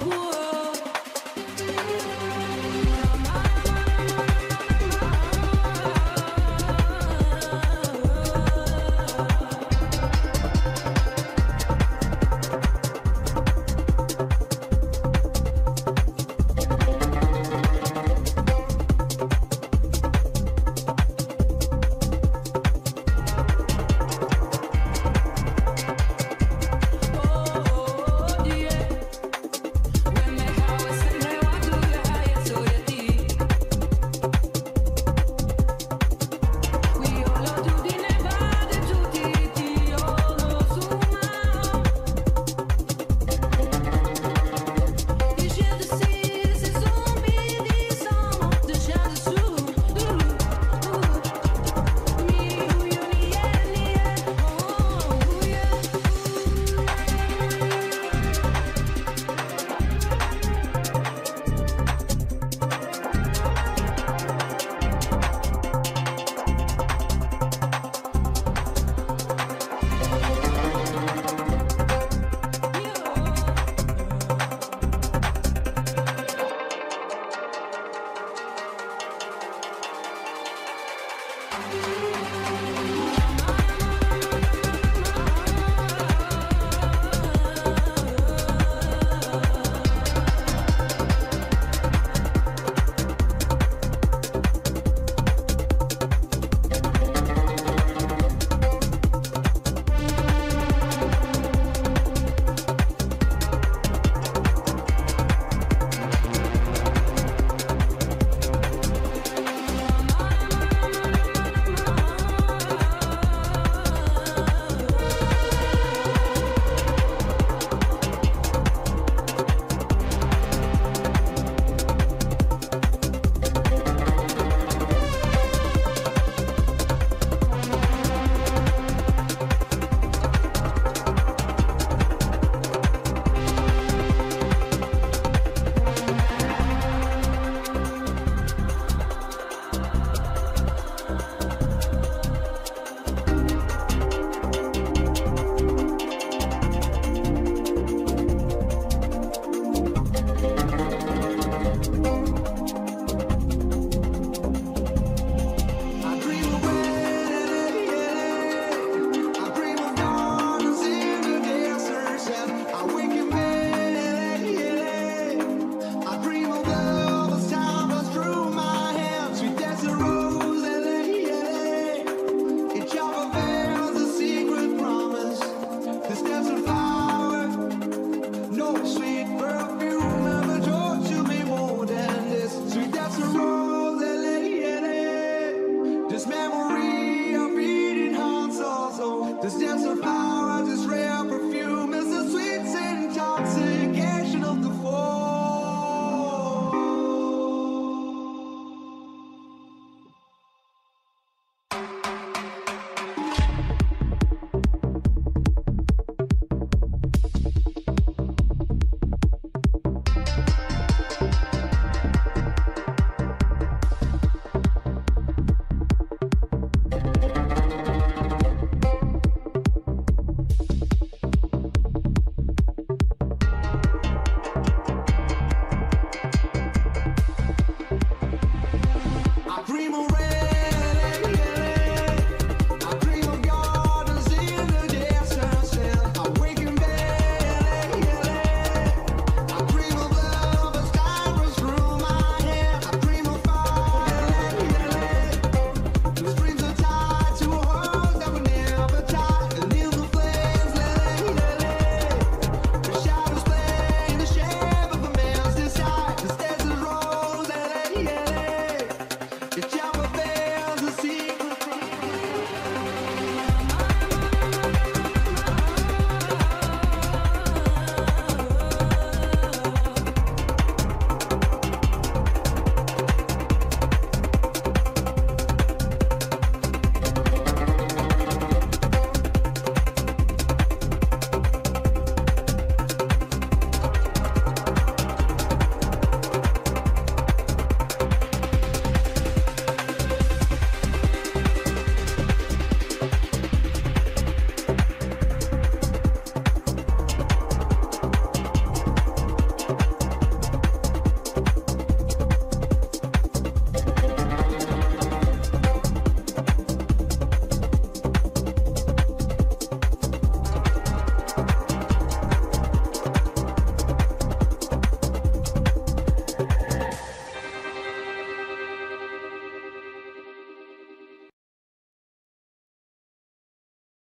Dance of